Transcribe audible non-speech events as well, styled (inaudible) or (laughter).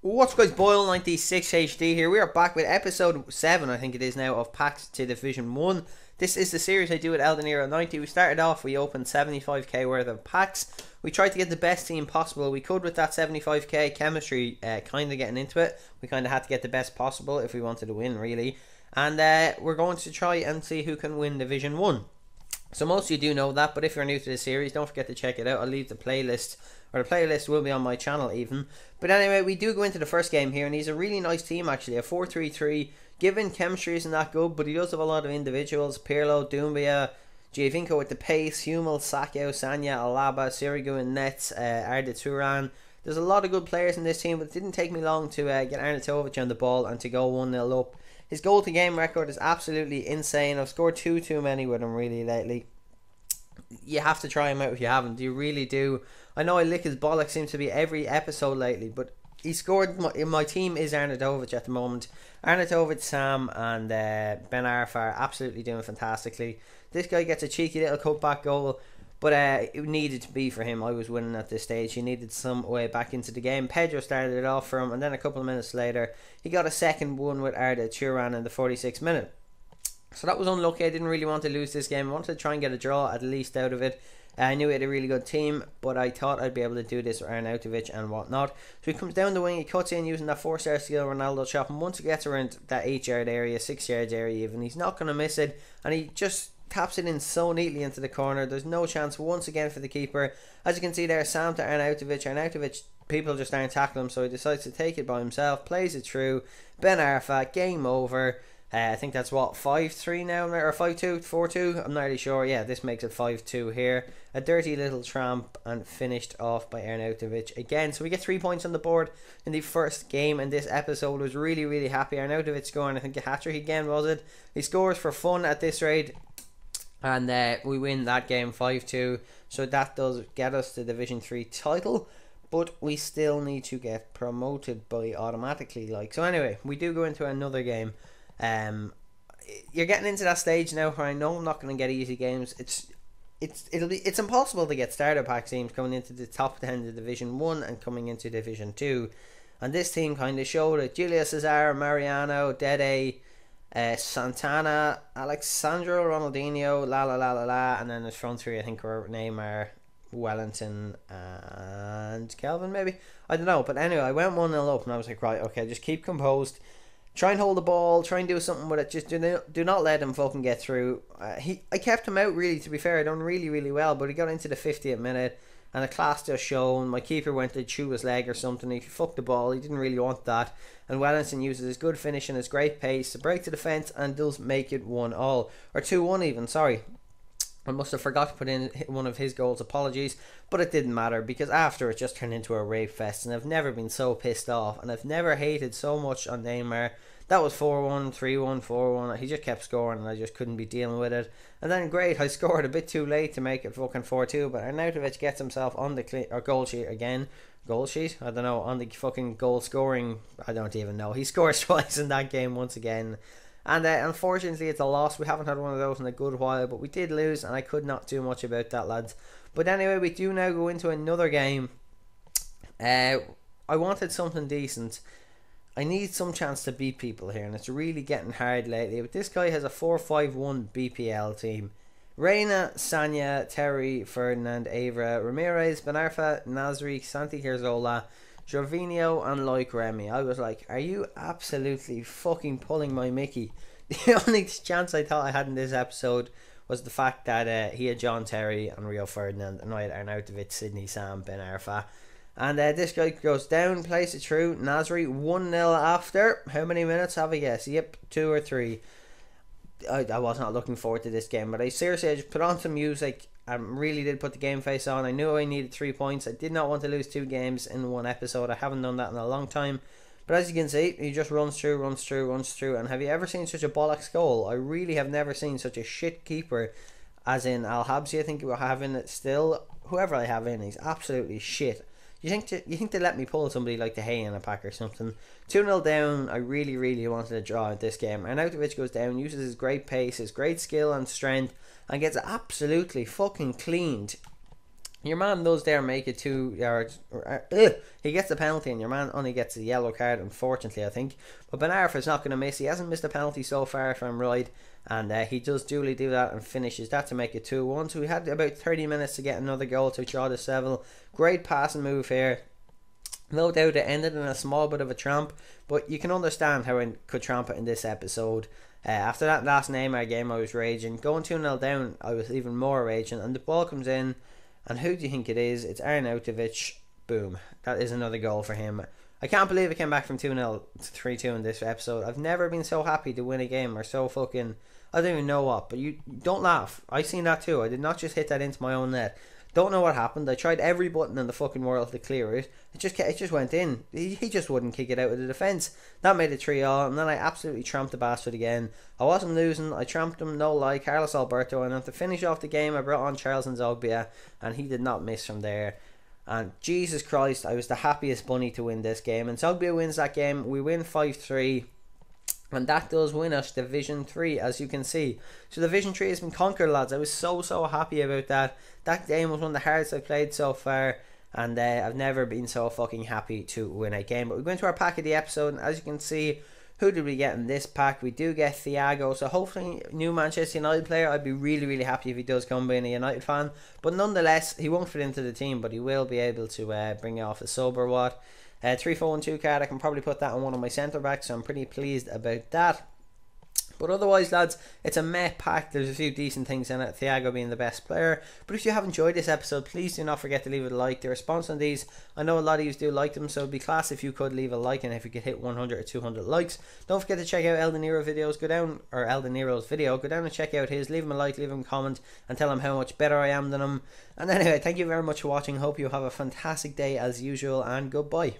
What's guys, Boyle96 HD here. We are back with episode 7, I think it is now, of Packs to Division 1. This is the series I do with Eldeniro 90. We started off, we opened 75k worth of packs. We tried to get the best team possible we could with that 75k chemistry, uh, kind of getting into it. We kind of had to get the best possible if we wanted to win, really. And uh, we're going to try and see who can win Division 1. So most of you do know that, but if you're new to the series, don't forget to check it out. I'll leave the playlist or the playlist will be on my channel even. But anyway, we do go into the first game here, and he's a really nice team actually, a 4-3-3. Given chemistry isn't that good, but he does have a lot of individuals. Pirlo, Doumbia, Giovinco with the pace, Hummel, Sakho, Sagna, Alaba, Sirigu and Nets, uh, Arda Turan. There's a lot of good players in this team, but it didn't take me long to uh, get Arnautovic on the ball and to go 1-0 up. His goal to game record is absolutely insane. I've scored two too many with him really lately. You have to try him out if you haven't. You really do. I know I lick his bollocks seems to be every episode lately, but he scored. My, my team is Arnautovic at the moment. Arnautovic, Sam, and uh, Ben Arfa are absolutely doing fantastically. This guy gets a cheeky little cutback goal, but uh, it needed to be for him. I was winning at this stage. He needed some way back into the game. Pedro started it off for him, and then a couple of minutes later, he got a second one with Arda Turan in the 46th minute. So that was unlucky. I didn't really want to lose this game. I wanted to try and get a draw at least out of it. I knew he had a really good team, but I thought I'd be able to do this with Arnautovic and whatnot. So he comes down the wing, he cuts in using that four star skill Ronaldo chop, and once he gets around that 8 yard area, 6 yards area even, he's not going to miss it, and he just taps it in so neatly into the corner. There's no chance once again for the keeper. As you can see there, Sam to Arnautovic. Arnautovic, people just aren't tackling him, so he decides to take it by himself, plays it through. Ben Arfa, game over. Uh, I think that's what five three now or five two four two. I'm not really sure. Yeah, this makes it five two here. A dirty little tramp and finished off by Arnautovic again. So we get three points on the board in the first game, and this episode was really really happy. Arnautovic scoring I think a hat trick again was it? He scores for fun at this rate, and uh, we win that game five two. So that does get us the Division Three title but we still need to get promoted by automatically like so anyway we do go into another game um, you're getting into that stage now where I know I'm not going to get easy games. It's it's it'll be it's impossible to get starter pack teams coming into the top ten of Division One and coming into Division Two, and this team kind of showed it. Julio Cesar, Mariano, Dede, uh, Santana, Alexandro Ronaldinho, la la la la la, and then the front three I think were Neymar, Wellington, and Kelvin maybe I don't know, but anyway I went one 0 up and I was like right okay just keep composed Try and hold the ball. Try and do something with it. Just do not, do not let him fucking get through. Uh, he I kept him out really. To be fair, I done really really well. But he got into the 50th minute, and a class just shown. My keeper went to chew his leg or something. He fucked the ball. He didn't really want that. And Wellington uses his good finish and his great pace to break to defence and does make it one all or two one even. Sorry, I must have forgot to put in one of his goals. Apologies, but it didn't matter because after it just turned into a rape fest, and I've never been so pissed off, and I've never hated so much on Neymar. That was 4 1, 3 1, 4 1. He just kept scoring, and I just couldn't be dealing with it. And then, great, I (laughs) scored a bit too late to make it fucking 4 2, but Arnautovic gets himself on the clean, or goal sheet again. Goal sheet? I don't know, on the fucking goal scoring. I don't even know. He (laughs) scores twice in that game once again. And uh, unfortunately, it's a loss. We haven't had one of those in a good while, but we did lose, and I could not do much about that, lads. But anyway, we do now go into another game. Uh, I wanted something decent. I need some chance to beat people here, and it's really getting hard lately. But this guy has a 4-5-1 BPL team. Reina, Sagna, Terry, Ferdinand, Evra, Ramires, Benarfa, Nasri, Santi Cazorla, Jorvinho and Loic Remy. I was like, are you absolutely fucking pulling my Mickey? (laughs) The only chance I thought I had in this episode was the fact that uh, he had John Terry and Rio Ferdinand and I had Arnautovic, Sidney Sam, Ben Arfa. And uh, this guy goes down, plays it through. Nasri 1 0 after. How many minutes have I guess. Yep, two or three. I, I was not looking forward to this game, but I seriously I just put on some music I really did put the game face on. I knew I needed three points. I did not want to lose two games in one episode. I haven't done that in a long time. But as you can see, he just runs through, runs through, runs through. And have you ever seen such a bollocks goal? I really have never seen such a shit keeper as in Al Habsi. I think we're having it still. Whoever I have in, he's absolutely shit. You think to, you think they let me pull somebody like De Gea in a pack or something? 2 0 down, I really, really wanted to draw at this game. Arnautovic goes down, uses his great pace, his great skill and strength and gets absolutely fucking cleaned Your man does there make it two yards. Uh, he gets the penalty, and your man only gets a yellow card, unfortunately, I think. But Ben Arfa is not going to miss. He hasn't missed a penalty so far, if I'm right. And uh, he does duly do that and finishes that to make it 2 1. So we had about 30 minutes to get another goal to draw the Seville. Great passing move here. No doubt it ended in a small bit of a tramp, but you can understand how I could tramp it in this episode. Uh, after that last Neymar game, I was raging. Going 2 0 down, I was even more raging. And the ball comes in, and who do you think it is? It's Arnautovic. Boom. That is another goal for him. I can't believe I came back from 2 0 to 3 2 in this episode. I've never been so happy to win a game or so fucking. I don't even know what, but you don't laugh. I seen that too. I did not just hit that into my own net. Don't know what happened. I tried every button in the fucking world to clear it. It just it just went in. He, he just wouldn't kick it out of the defence. That made it 3 all, and then I absolutely tramped the bastard again. I wasn't losing. I tramped him, no lie. Carlos Alberto, and to finish off the game, I brought on Charles N'Zogbia, and he did not miss from there. And Jesus Christ, I was the happiest bunny to win this game. N'Zogbia wins that game. We win 5 3. And that does win us Division 3, as you can see. So Division 3 has been conquered, lads. I was so, so happy about that. That game was one of the hardest I've played so far. And uh, I've never been so fucking happy to win a game. But we go into our pack of the episode. And as you can see, who did we get in this pack? We do get Thiago. So hopefully, new Manchester United player. I'd be really, really happy if he does come being a United fan. But nonetheless, he won't fit into the team. But he will be able to uh, bring off a sober what. Uh, 3 4 1 2 card, I can probably put that on one of my centre backs, so I'm pretty pleased about that. But otherwise, lads, it's a meh pack. There's a few decent things in it, Thiago being the best player. But if you have enjoyed this episode, please do not forget to leave a like. The response on these, I know a lot of you do like them, so it'd be class if you could leave a like and if you could hit 100 or 200 likes. Don't forget to check out Eldeniro videos. Go down, or Eldeniro's video, go down and check out his. Leave him a like, leave him a comment, and tell him how much better I am than him. And anyway, thank you very much for watching. Hope you have a fantastic day as usual, and goodbye.